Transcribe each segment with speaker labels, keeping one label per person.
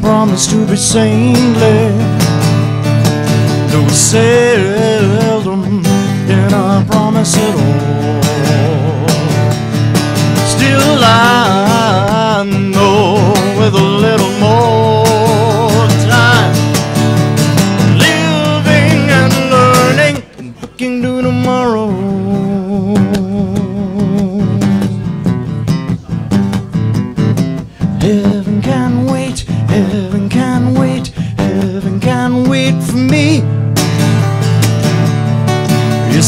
Speaker 1: promise to be saintly. Though seldom can I promise at all. Still, I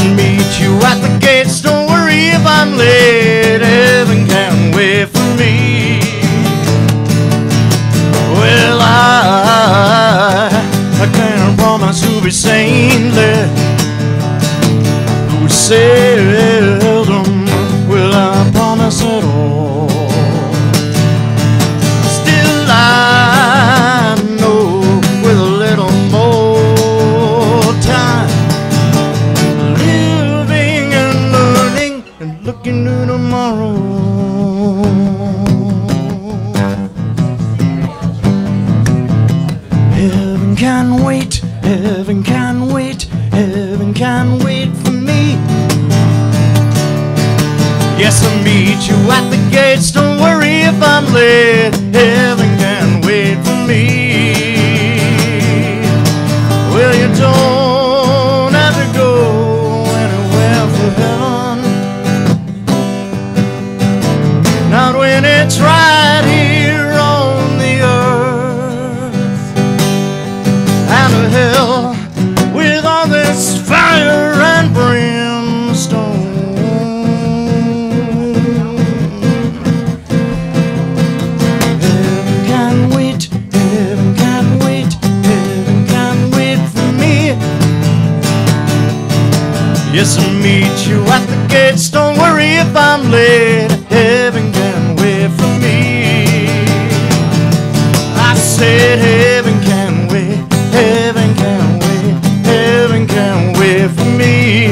Speaker 1: and meet you at the gates. Don't worry if I'm late. Heaven can wait for me. Well, I, I can't promise to be saintly. Who seldom can wait, heaven can wait, heaven can wait for me. Yes, I'll meet you at the gates. Don't worry if I'm late. Said heaven can wait, heaven can wait, heaven can wait for me.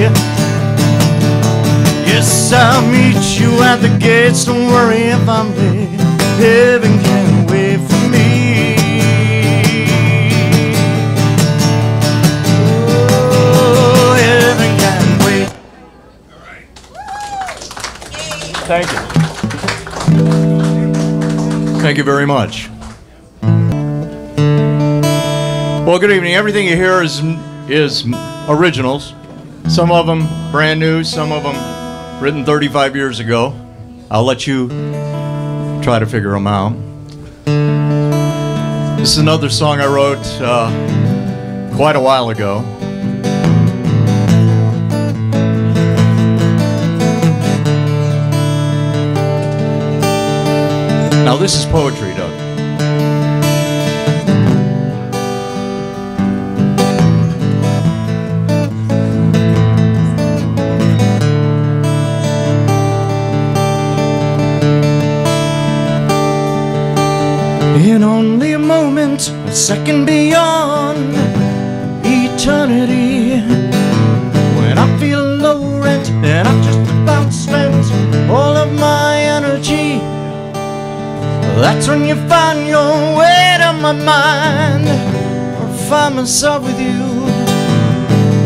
Speaker 1: Yes, I'll meet you at the gates. Don't worry if I'm late. Heaven can wait for me. Oh, heaven can wait. Thank you. Thank you very much. Well, good evening. Everything you hear is is originals. Some of them brand new, some of them written 35 years ago. I'll let you try to figure them out. This is another song I wrote uh, quite a while ago. Now, this is poetry, second beyond eternity. When I feel low rent and I've just about spent all of my energy. That's when you find your way to my mind, or find myself with you.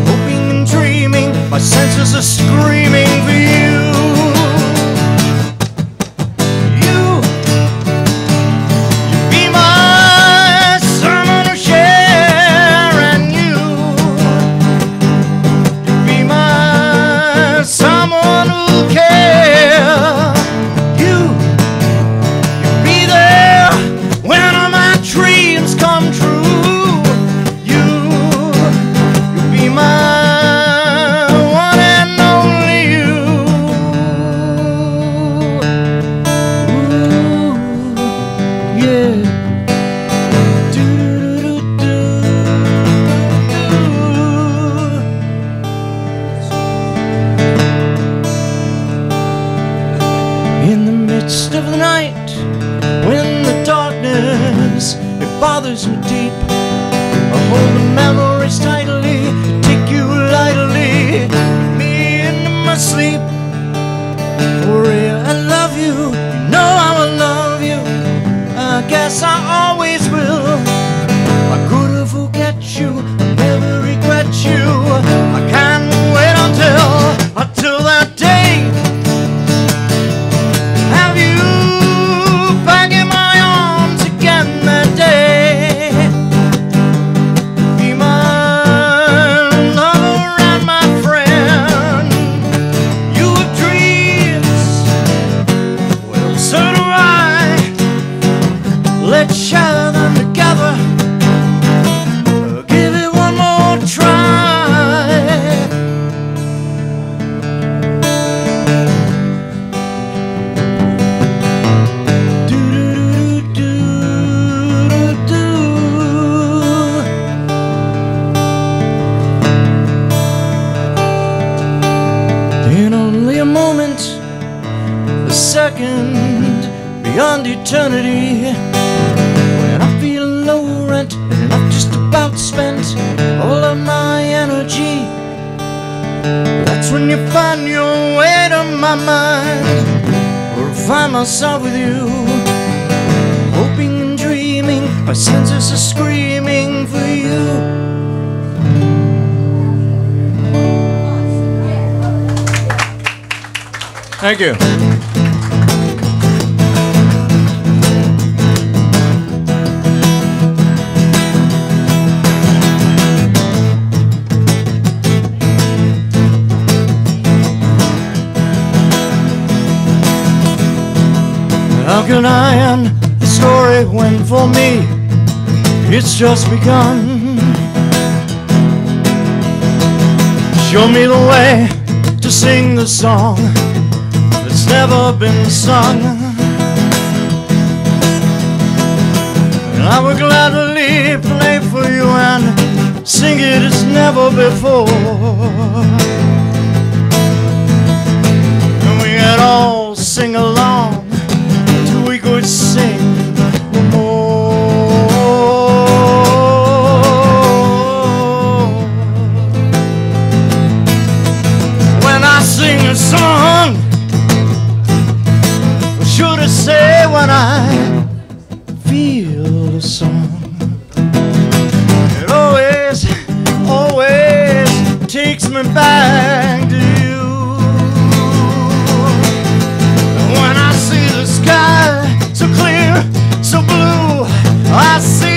Speaker 1: Hoping and dreaming, my senses are screaming dreams come true. You, you'll be my one and only you. Ooh, yeah. Do-do-do-do-do. In the midst of the night, bothers me deep, I hold the memories tightly, take you lightly, me into my sleep. Second beyond eternity. When I feel low rent and I've just about spent all of my energy. That's when you find your way to my mind, or find myself with you, hoping and dreaming. My senses are screaming for you. Thank you. How can I end the story when for me it's just begun? Show me the way to sing the song that's never been sung. And I would gladly play for you and sing it as never before. And we could all sing along we sing no more. When I sing a song, should I say when I feel a song? It always, always takes me back to you. See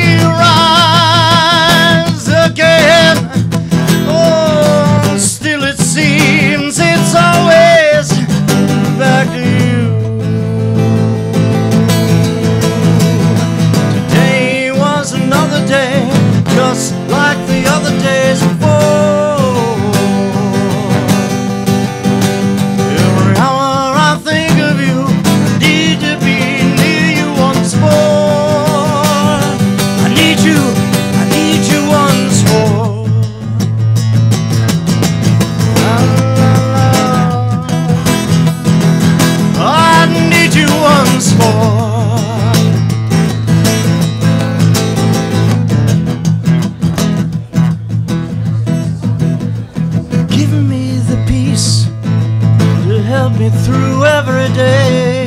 Speaker 1: me the peace to help me through every day.